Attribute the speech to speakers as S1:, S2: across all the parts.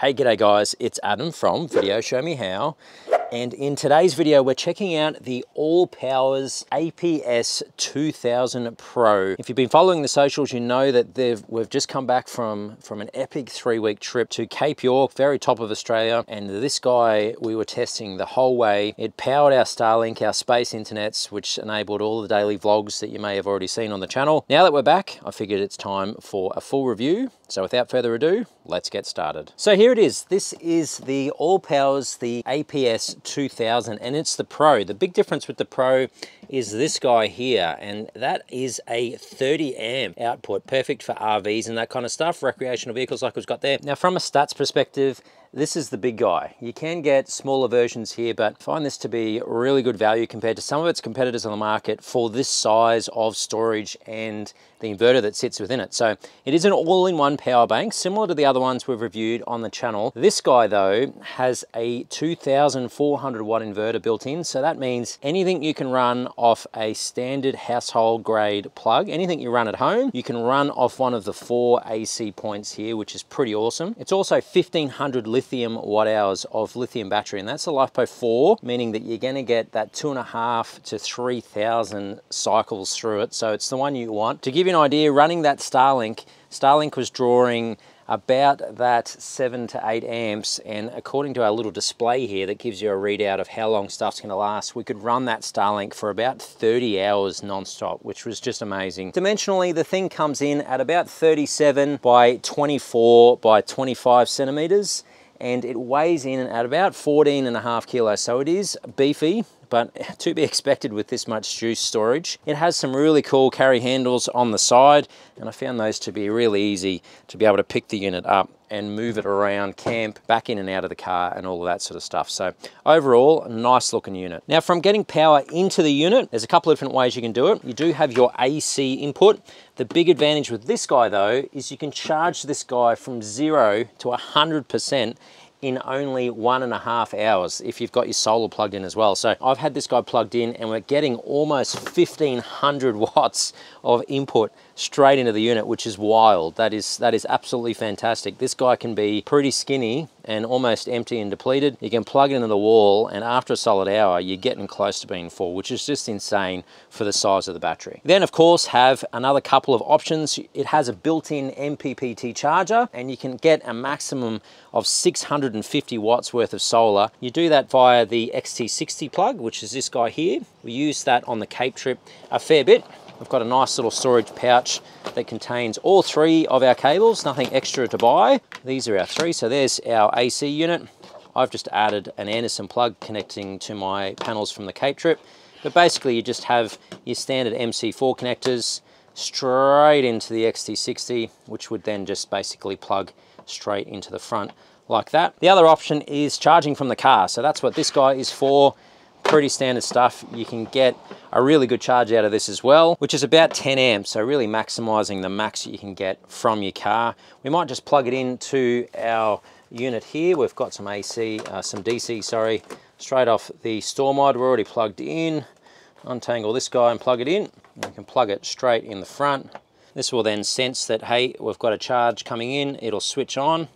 S1: Hey, g'day guys, it's Adam from Video Show Me How. And in today's video, we're checking out the ALLPOWERS APS 2000 Pro. If you've been following the socials, you know that we've just come back from, from an epic three week trip to Cape York, very top of Australia. And this guy, we were testing the whole way. It powered our Starlink, our space internets, which enabled all the daily vlogs that you may have already seen on the channel. Now that we're back, I figured it's time for a full review. So without further ado, let's get started. So here it is. This is the ALLPOWERS, the APS 2000 and it's the Pro. The big difference with the Pro is this guy here and that is a 30 amp output perfect for RVs and that kind of stuff recreational vehicles like we've got there now from a stats perspective this is the big guy. You can get smaller versions here, but find this to be really good value compared to some of its competitors on the market for this size of storage and the inverter that sits within it. So it is an all-in-one power bank, similar to the other ones we've reviewed on the channel. This guy though has a 2,400 watt inverter built in. So that means anything you can run off a standard household grade plug, anything you run at home, you can run off one of the four AC points here, which is pretty awesome. It's also 1500 lithium watt hours of lithium battery, and that's a LiFePO 4, meaning that you're gonna get that two and a half to 3,000 cycles through it. So it's the one you want. To give you an idea, running that Starlink, Starlink was drawing about that seven to eight amps and according to our little display here that gives you a readout of how long stuff's going to last we could run that Starlink for about 30 hours non-stop which was just amazing dimensionally the thing comes in at about 37 by 24 by 25 centimeters and it weighs in at about 14 and a half kilos. So it is beefy but to be expected with this much juice storage. It has some really cool carry handles on the side, and I found those to be really easy to be able to pick the unit up and move it around camp, back in and out of the car and all of that sort of stuff. So overall, a nice looking unit. Now from getting power into the unit, there's a couple of different ways you can do it. You do have your AC input. The big advantage with this guy though, is you can charge this guy from zero to 100% in only one and a half hours if you've got your solar plugged in as well. So I've had this guy plugged in and we're getting almost 1500 watts of input straight into the unit, which is wild. That is, that is absolutely fantastic. This guy can be pretty skinny and almost empty and depleted. You can plug it into the wall and after a solid hour, you're getting close to being full, which is just insane for the size of the battery. Then of course have another couple of options. It has a built-in MPPT charger and you can get a maximum of 650 watts worth of solar. You do that via the XT60 plug, which is this guy here. We use that on the Cape trip a fair bit. I've got a nice little storage pouch that contains all three of our cables, nothing extra to buy. These are our three, so there's our AC unit. I've just added an Anderson plug connecting to my panels from the Cape trip. But basically you just have your standard MC4 connectors straight into the XT60, which would then just basically plug straight into the front like that. The other option is charging from the car. So that's what this guy is for pretty standard stuff. You can get a really good charge out of this as well, which is about 10 amps. So really maximizing the max you can get from your car. We might just plug it into our unit here. We've got some AC, uh, some DC, sorry, straight off the Stormod. We're already plugged in. Untangle this guy and plug it in. We can plug it straight in the front. This will then sense that, hey, we've got a charge coming in. It'll switch on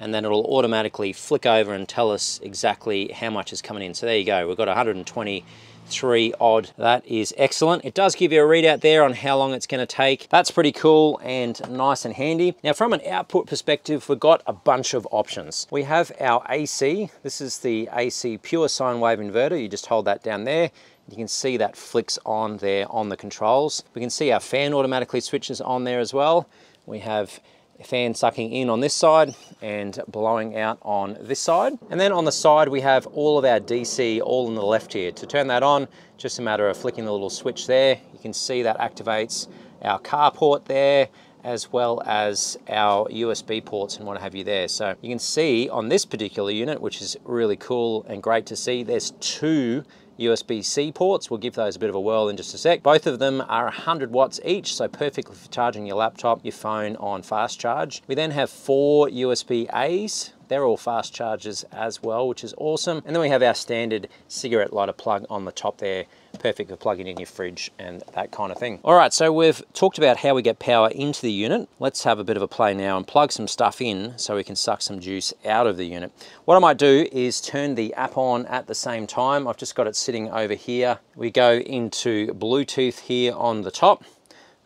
S1: and then it'll automatically flick over and tell us exactly how much is coming in. So there you go, we've got 123 odd. That is excellent. It does give you a readout there on how long it's gonna take. That's pretty cool and nice and handy. Now from an output perspective, we've got a bunch of options. We have our AC. This is the AC pure sine wave inverter. You just hold that down there. You can see that flicks on there on the controls. We can see our fan automatically switches on there as well. We have fan sucking in on this side and blowing out on this side. And then on the side, we have all of our DC all on the left here. To turn that on, just a matter of flicking the little switch there. You can see that activates our carport there, as well as our USB ports and what have you there. So you can see on this particular unit, which is really cool and great to see, there's two USB-C ports. We'll give those a bit of a whirl in just a sec. Both of them are 100 watts each, so perfectly for charging your laptop, your phone on fast charge. We then have four USB-As they're all fast chargers as well, which is awesome. And then we have our standard cigarette lighter plug on the top there, perfect for plugging in your fridge and that kind of thing. All right, so we've talked about how we get power into the unit. Let's have a bit of a play now and plug some stuff in so we can suck some juice out of the unit. What I might do is turn the app on at the same time. I've just got it sitting over here. We go into Bluetooth here on the top.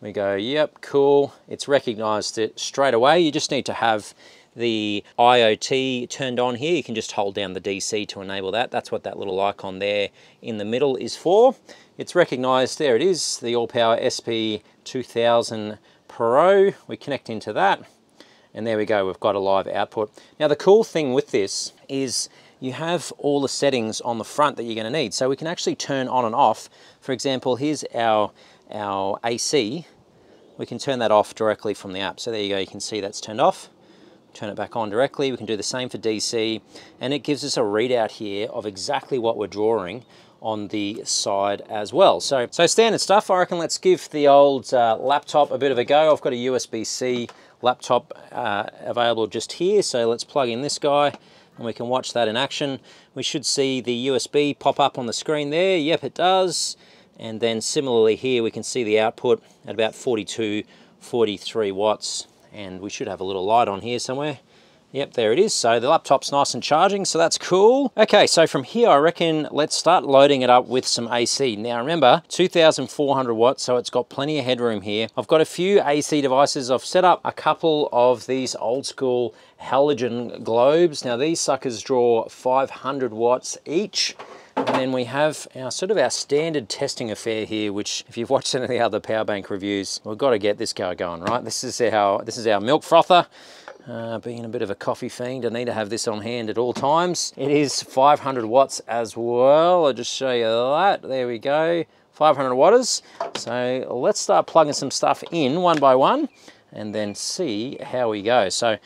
S1: We go, yep, cool. It's recognized it straight away. You just need to have the IoT turned on here. You can just hold down the DC to enable that. That's what that little icon there in the middle is for. It's recognized, there it is, the All Power SP2000 Pro. We connect into that and there we go, we've got a live output. Now the cool thing with this is you have all the settings on the front that you're gonna need. So we can actually turn on and off. For example, here's our, our AC. We can turn that off directly from the app. So there you go, you can see that's turned off turn it back on directly. We can do the same for DC and it gives us a readout here of exactly what we're drawing on the side as well. So, so standard stuff, I reckon let's give the old uh, laptop a bit of a go. I've got a USB-C laptop uh, available just here, so let's plug in this guy and we can watch that in action. We should see the USB pop up on the screen there. Yep, it does. And then similarly here, we can see the output at about 42, 43 watts and we should have a little light on here somewhere. Yep, there it is. So the laptop's nice and charging, so that's cool. Okay, so from here, I reckon let's start loading it up with some AC. Now remember, 2,400 watts, so it's got plenty of headroom here. I've got a few AC devices. I've set up a couple of these old school halogen globes. Now these suckers draw 500 watts each. And then we have our sort of our standard testing affair here, which if you've watched any of the other power bank reviews, we've got to get this guy going, right? This is our, this is our milk frother. Uh, being a bit of a coffee fiend, I need to have this on hand at all times. It is 500 watts as well. I'll just show you that. There we go. 500 watts. So let's start plugging some stuff in one by one and then see how we go. So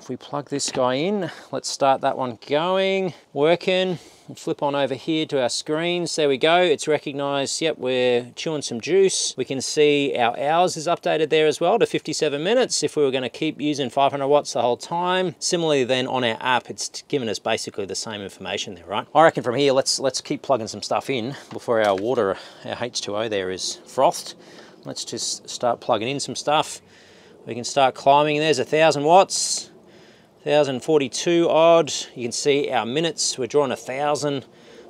S1: if we plug this guy in, let's start that one going, working. Flip on over here to our screens. There we go. It's recognized, yep, we're chewing some juice. We can see our hours is updated there as well to 57 minutes if we were going to keep using 500 watts the whole time. Similarly then on our app, it's given us basically the same information there, right? I reckon from here, let's, let's keep plugging some stuff in before our water, our H2O there is frothed. Let's just start plugging in some stuff. We can start climbing. There's a thousand watts. 1042 odd. You can see our minutes, we're drawing a thousand.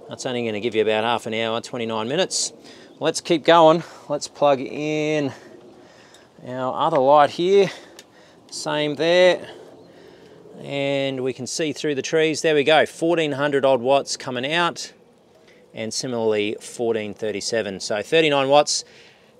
S1: That's only gonna give you about half an hour, 29 minutes. Let's keep going. Let's plug in our other light here. Same there. And we can see through the trees. There we go, 1400 odd watts coming out. And similarly, 1437. So 39 watts,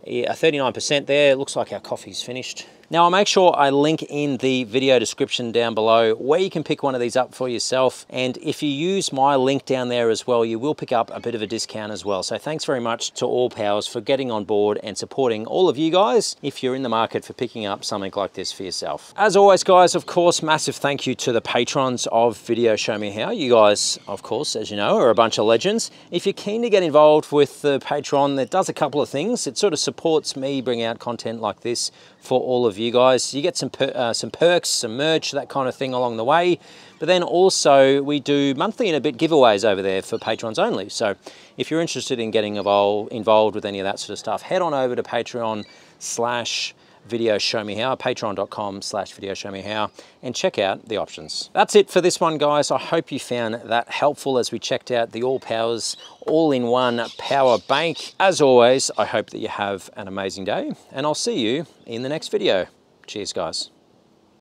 S1: yeah, 39% there. It looks like our coffee's finished. Now I'll make sure I link in the video description down below where you can pick one of these up for yourself. And if you use my link down there as well, you will pick up a bit of a discount as well. So thanks very much to ALLPOWERS for getting on board and supporting all of you guys if you're in the market for picking up something like this for yourself. As always, guys, of course, massive thank you to the patrons of Video Show Me How. You guys, of course, as you know, are a bunch of legends. If you're keen to get involved with the Patreon, that does a couple of things. It sort of supports me bring out content like this for all of you guys. You get some, per, uh, some perks, some merch, that kind of thing along the way. But then also we do monthly and a bit giveaways over there for patrons only. So if you're interested in getting involved, involved with any of that sort of stuff, head on over to Patreon slash video show me how patreon.com slash video show me how and check out the options that's it for this one guys i hope you found that helpful as we checked out the all powers all-in-one power bank as always i hope that you have an amazing day and i'll see you in the next video cheers guys